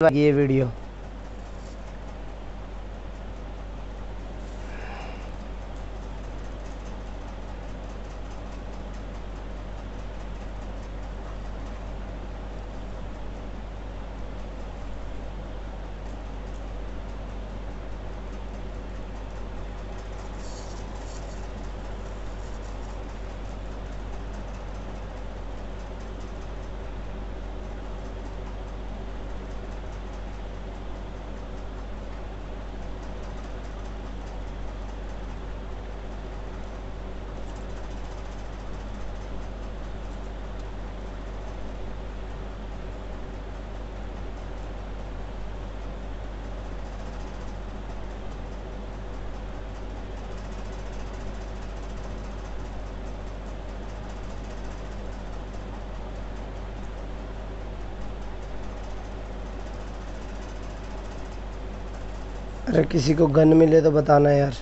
ये वीडियो अरे किसी को गन मिले तो बताना यार।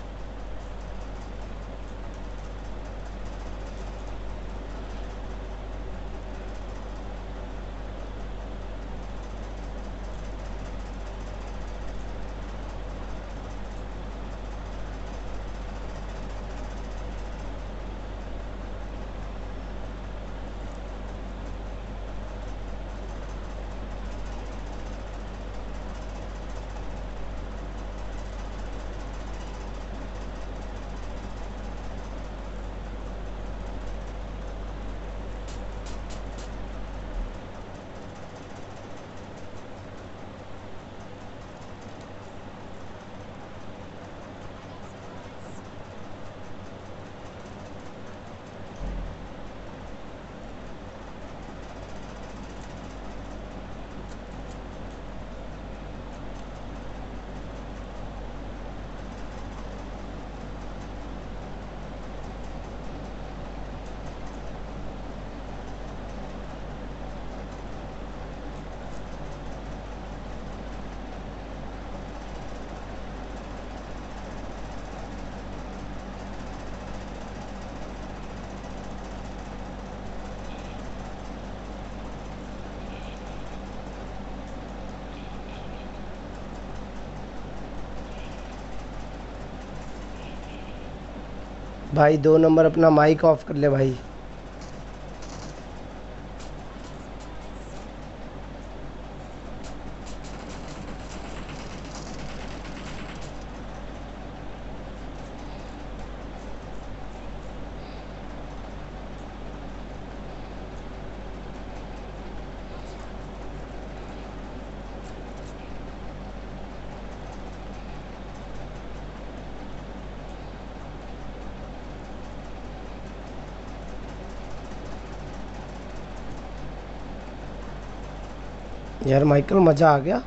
भाई दो नंबर अपना माइक ऑफ़ कर ले भाई। यार माइकल, मज़ा आ गया।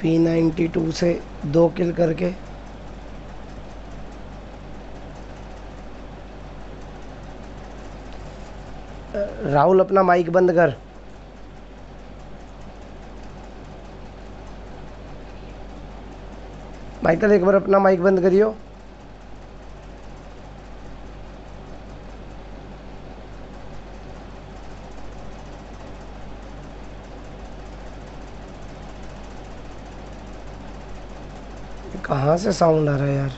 पी नाइन्टी टू से दो किल करके। राहुल, अपना माइक बंद कर। माइकल, एक बार अपना माइक बंद करियो। कहाँ से साउंड आ रहा है यार?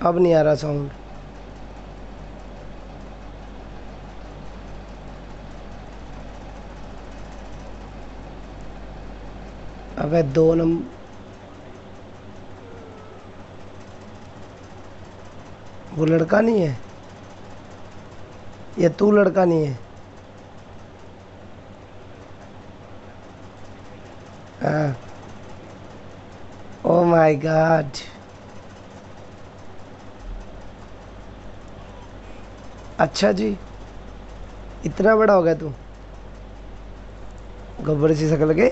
अब नहीं आ रहा साउंड अबे दो नंबर वो लड़का नहीं है। या तू लड़का नहीं है। ओ माय गॉड अच्छा जी, इतना बड़ा हो गया तू। गब्बर सी शकल के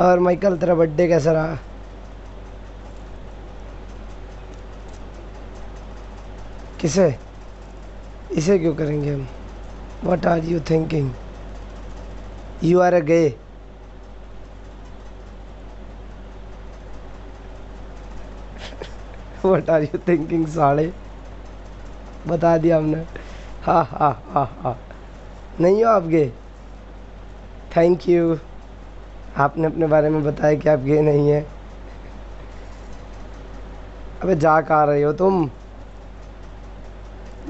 और माइकल, तेरा बर्थडे कैसा रहा? किसे? इसे क्यों करेंगे हम? What are you thinking you are a gay what are you thinking साढ़े बता दिया हमने। हाँ हाँ हाँ हाँ। नहीं हो आप गे थैंक यू आपने अपने बारे में बताया कि आप गे नहीं है। अबे जा कहाँ रहे हो तुम?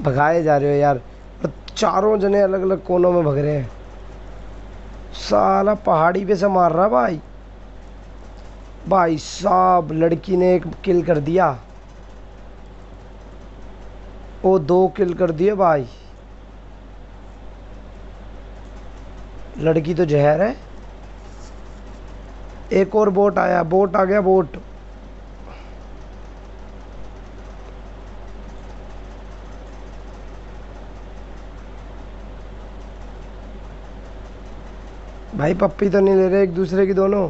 भगाए जा रहे हो यार। और चारों जने अलग अलग कोनों में भग रहे हैं। साला पहाड़ी पे से मार रहा भाई। भाई साहब, लड़की ने एक किल कर दिया। वो दो किल कर दिए भाई। लड़की तो जहर है। एक और बोट आया, बोट आ गया, बोट। भाई, पप्पी तो नहीं ले रहे, एक दूसरे की दोनों।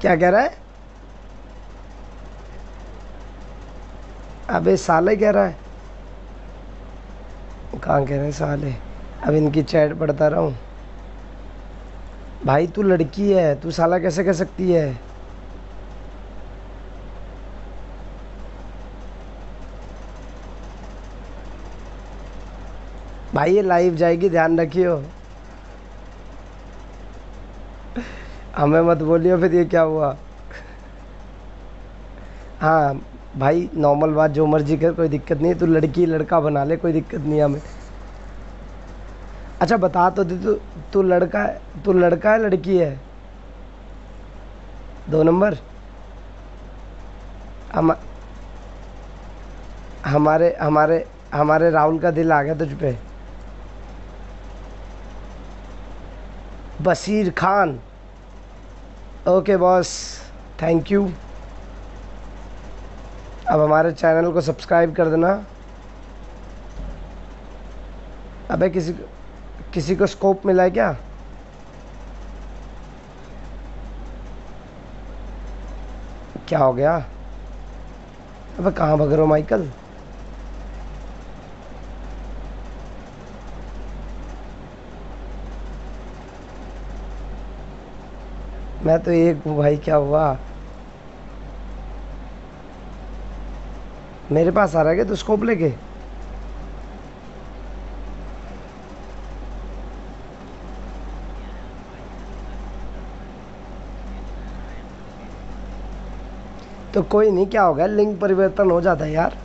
क्या कह रहा है? अबे, साले कह रहा है। कहाँ कह रहे हैं साले? अब इनकी चैट पढ़ता रहा। हूँ भाई, तू लड़की है, तू साला कैसे कह सकती है? भाई, ये लाइव जाएगी, ध्यान रखियो। हमें मत बोलियो फिर ये क्या हुआ। हाँ भाई नॉर्मल बात, जो मर्ज़ी कर, कोई दिक्कत नहीं, तू लड़की, लड़का बना ले, कोई दिक्कत नहीं हमें। अच्छा बता तो दे, तू तू लड़का तू लड़का है, लड़की है? दो नंबर। हम, हमारे हमारे हमारे राहुल का दिल आ गया तुझ पे। Basir Khan. Okay boss thank you अब हमारे चैनल को सब्सक्राइब कर देना। अबे किसी किसी को स्कोप मिला है क्या? क्या हो गया? अबे कहाँ भग रहे हो माइकल मैं तो एक हूँ भाई, क्या हुआ? मेरे पास आ रहा है तू स्कोप लेके? तो कोई नहीं, क्या हो गया? लिंक परिवर्तन हो जाता है यार।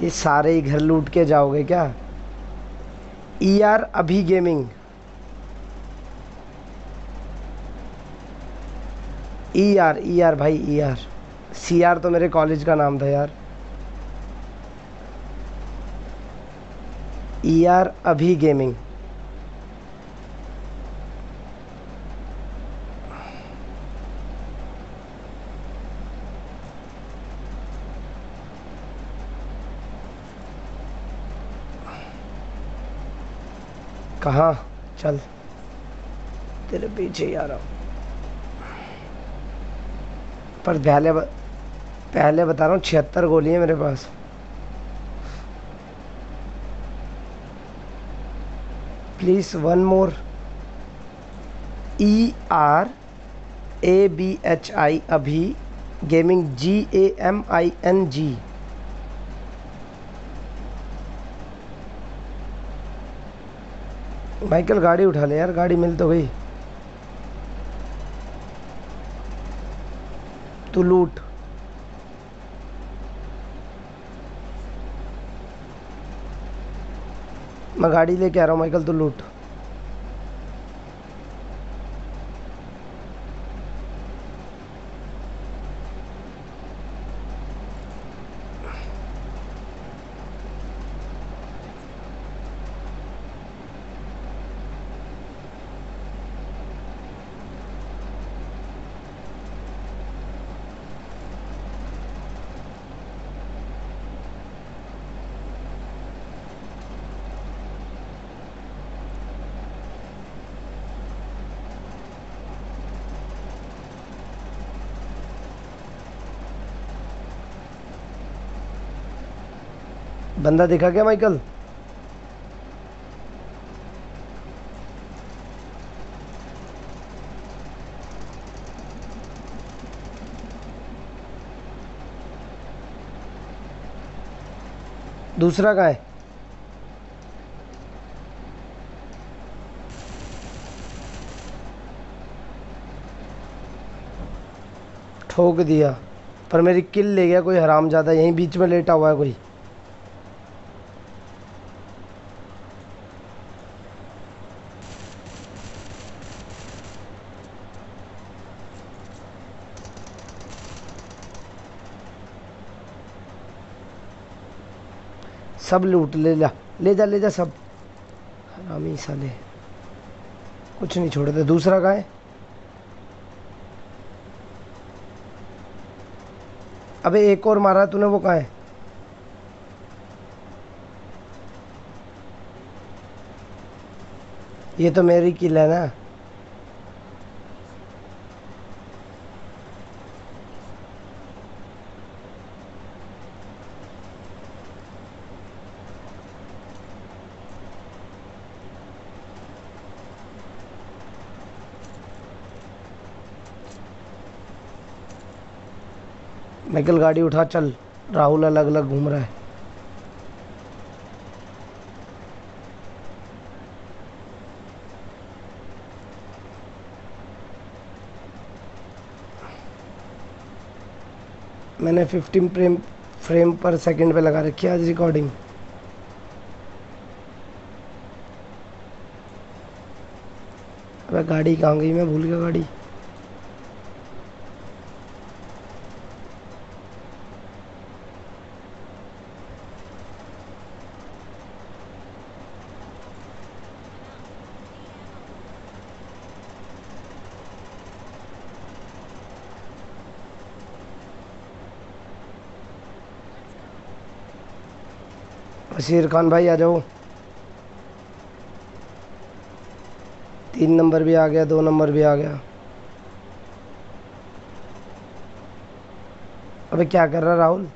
ये सारे ही घर लूट के जाओगे क्या? ई आर अभी gaming E R E R भाई ई आर सी आर तो मेरे कॉलेज का नाम था यार. ई आर अभी गेमिंग कहाँ? चल। तेरे पीछे ही आ रहा हूँ। पर पहले ब... पहले बता रहा हूँ, छिहत्तर गोली है मेरे पास। Please, one more. E R A B H I अभी gaming G A M I N G Michael गाड़ी उठा ले यार, गाड़ी मिल तो गई। तू लूट। मैं गाड़ी लेके आ रहा हूँ, माइकल, तू लूट। बंदा दिखा क्या माइकल? दूसरा कहाँ है? ठोक दिया, पर मेरी किल ले गया कोई हराम ज़्यादा यहीं बीच में लेटा हुआ है कोई। सब लूट ले जा ले जा ले जा सब। हरामी साले। कुछ नहीं छोड़ते दूसरा है? अबे एक और मारा तूने, वो कहाँ है? ये तो मेरी किल है ना। माइकल गाड़ी उठा, चल। राहुल अलग अलग घूम रहा है। मैंने 15 फ्रेम फ्रेम पर सेकंड पे लगा रखी है आज रिकॉर्डिंग अबे गाड़ी कहाँ गई? मैं भूल गया गाड़ी। वसीर खान भाई, आ जाओ। तीन नंबर भी आ गया, दो नंबर भी आ गया। अबे, क्या कर रहा राहुल?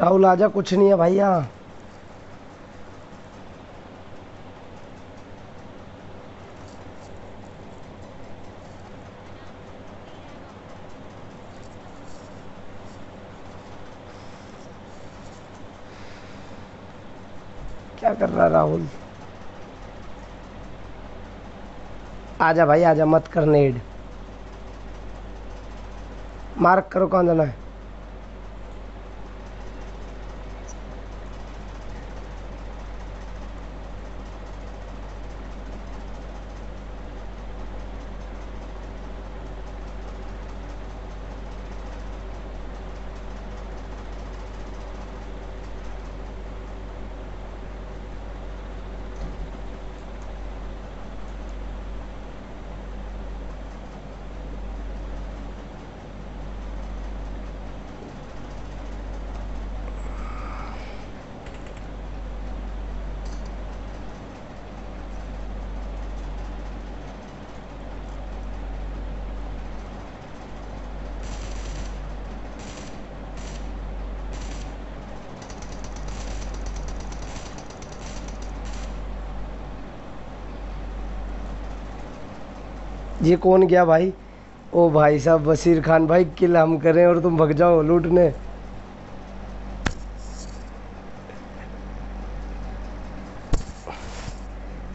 राहुल आजा कुछ नहीं है भाई यहाँ क्या कर रहा राहुल। आजा भाई आजा मत कर नेड। मार्क करो कौन जाना है। ये कौन गया भाई? ओ भाई साहब, वसीर खान भाई, किल हम करें और तुम भग जाओ लूटने।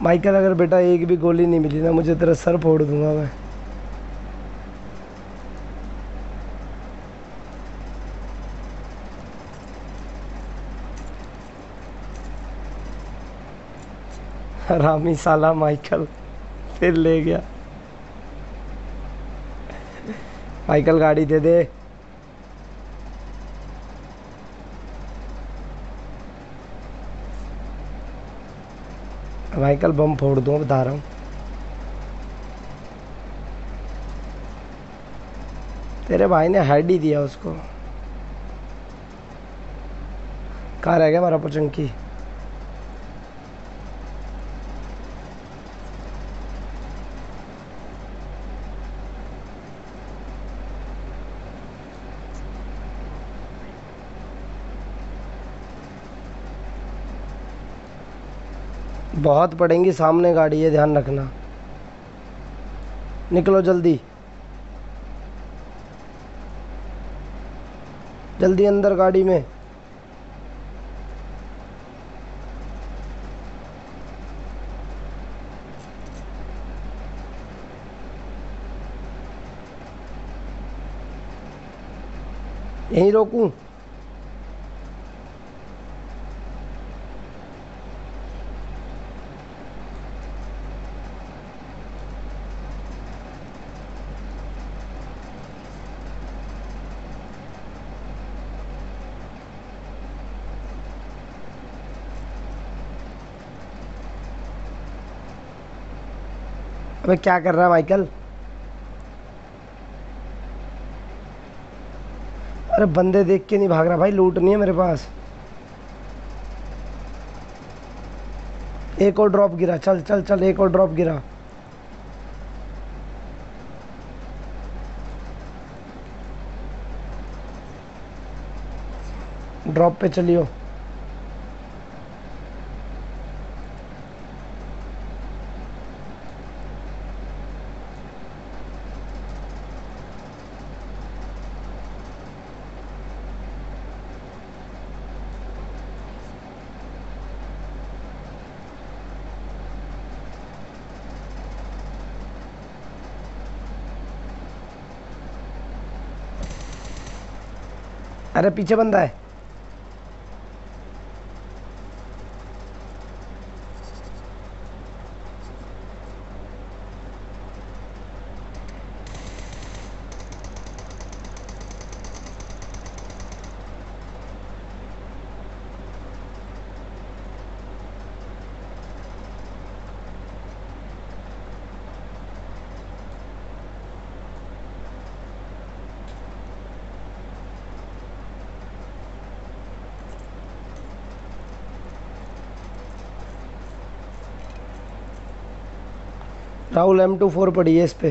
माइकल, अगर बेटा एक भी गोली नहीं मिली ना, मुझे तेरा सर फोड़ दूँगा मैं। रामी साला माइकल, फिर ले गया। माइकल गाड़ी दे दे। माइकल बम फोड़ दूँ, बता रहा हूँ। तेरे भाई ने हेड ही दिया उसको। कहाँ रह गया हमारा पुचंकी। बहुत पड़ेंगी सामने गाड़ी है ध्यान रखना। निकलो जल्दी। जल्दी अंदर गाड़ी में। यहीं रोकूं? अबे, क्या कर रहा है माइकल? अरे, बंदे देख के नहीं भाग रहा। भाई, लूट नहीं है मेरे पास। एक और ड्रॉप गिरा। चल चल चल, एक और ड्रॉप गिरा। ड्रॉप पे चलियो। अरे पीछे बंदा है। राहुल एम टू फोर पड़ी है इस पे।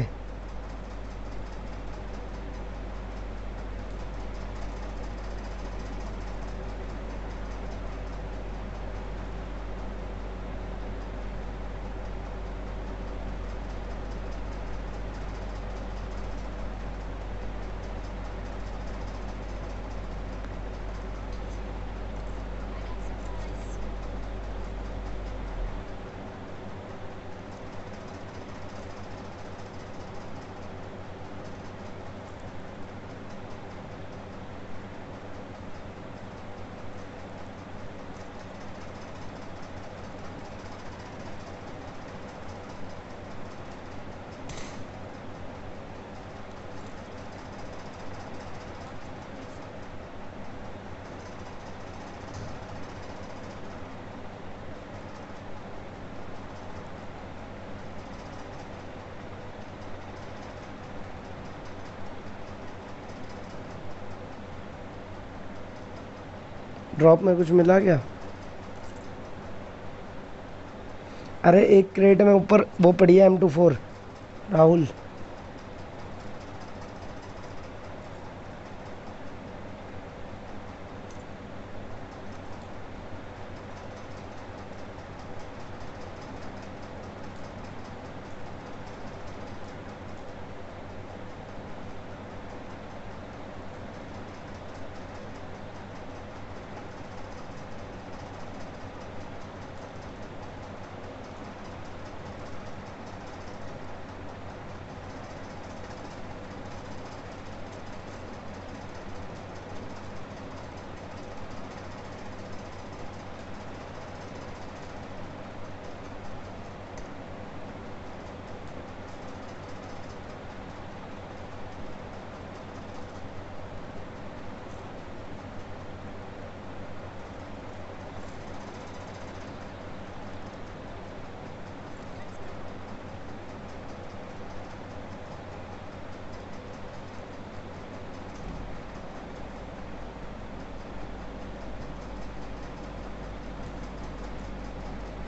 ड्रॉप में कुछ मिला क्या? अरे एक क्रेट में ऊपर, वो पड़ी है M two four Rahul.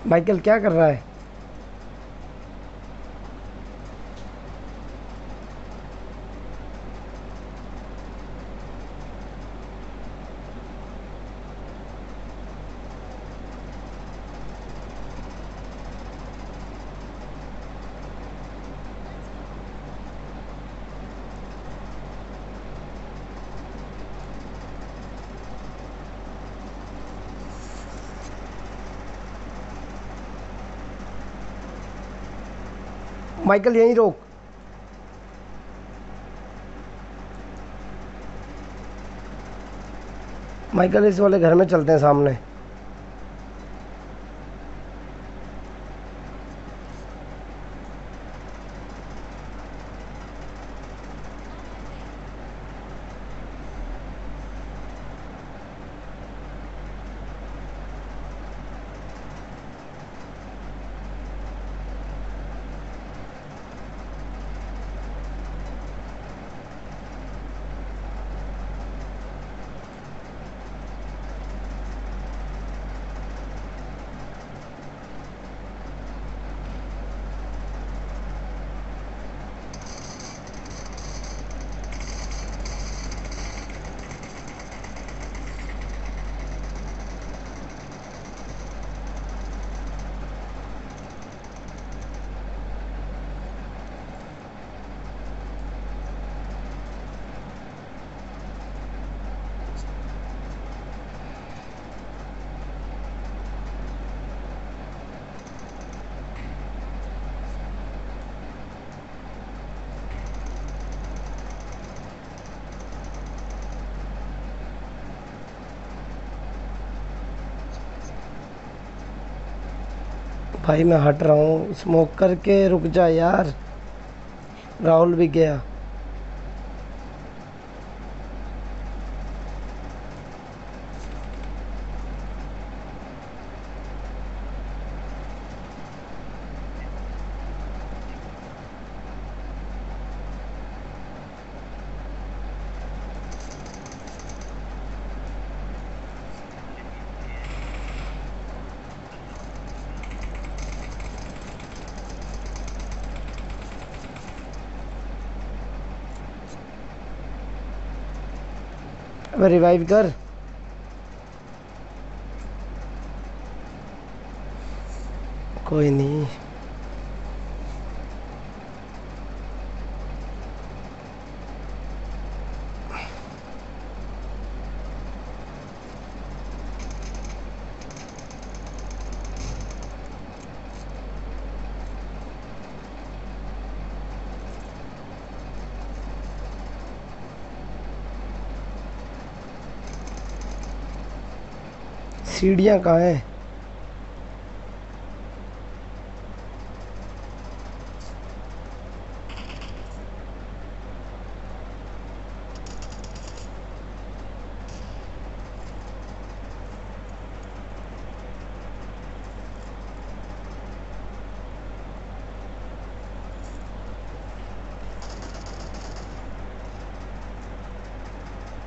Michael क्या कर रहा है? माइकल यहीं रोक। माइकल इस वाले घर में चलते हैं सामने। भाई मैं हट रहा हूँ। स्मोक करके रुक जा यार। राहुल भी गया। अबे रिवाइव कर। कोई नहीं। सीढ़ियाँ कहाँ हैं?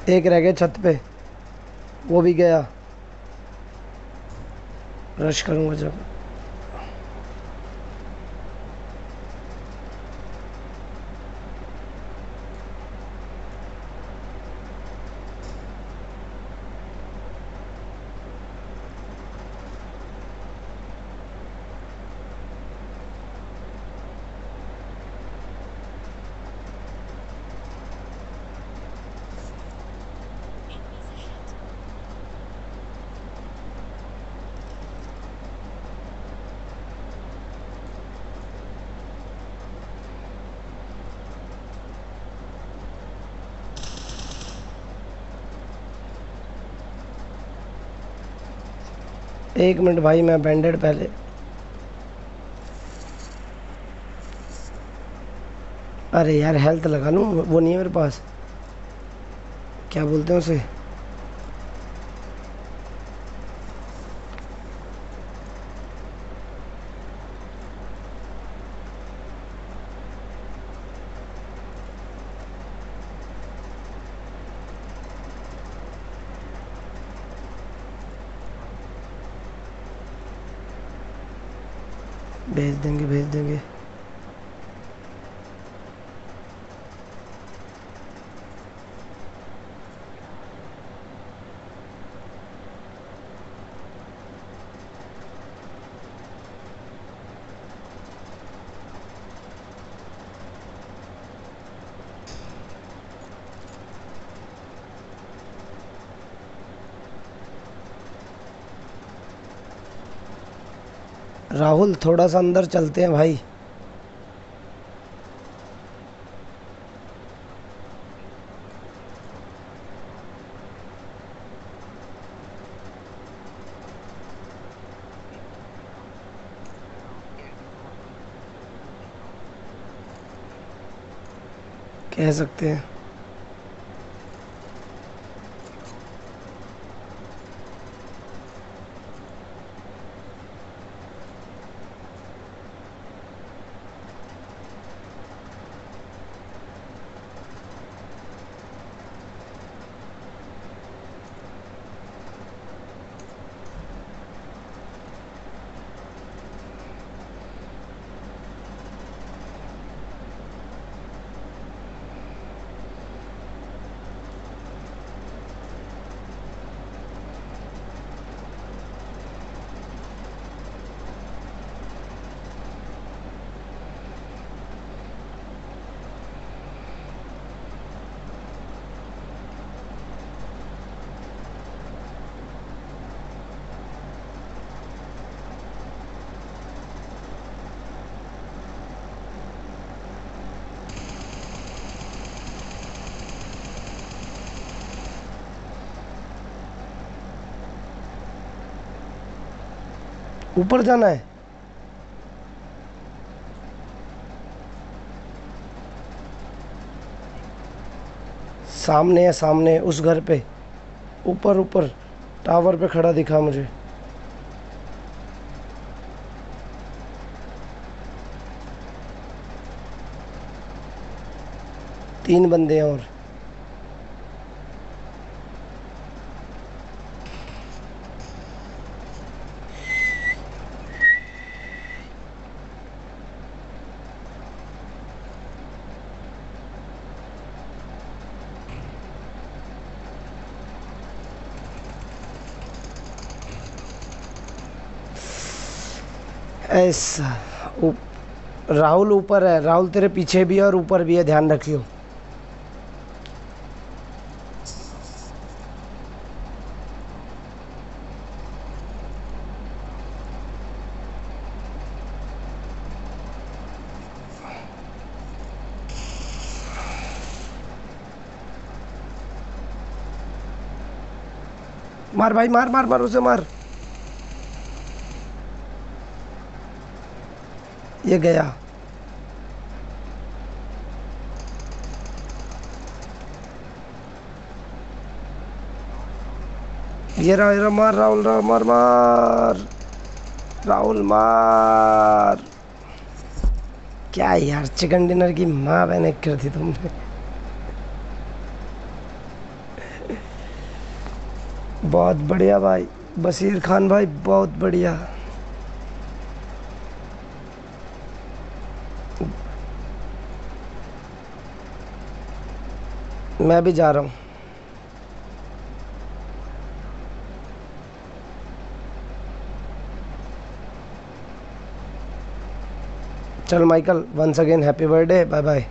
एक रह गया छत पे। वो भी गया। रश करूँगा जब। एक मिनट भाई, मैं बैंडेड पहले। अरे यार हेल्थ लगा लूँ, वो नहीं है मेरे पास। क्या बोलते हैं उसे? राहुल थोड़ा सा अंदर चलते हैं भाई। कह सकते हैं। ऊपर जाना है। सामने है, सामने उस घर पे। ऊपर ऊपर, टावर पे खड़ा दिखा मुझे। तीन बंदे हैं और। ऊप- राहुल ऊपर है। राहुल, तेरे पीछे भी है और ऊपर भी है। ध्यान रखियो। मार भाई, मार मार मार, उसे मार। ये गया। ये रहा ये रहा, मार, राहुल राहुल, मार मार। राहुल, मार। क्या यार चिकन डिनर की माँ बहने कर दी तुमने। बहुत बढ़िया भाई, बशीर खान भाई, बहुत बढ़िया। मैं भी जा रहा हूँ। चल Michael once again happy birthday bye bye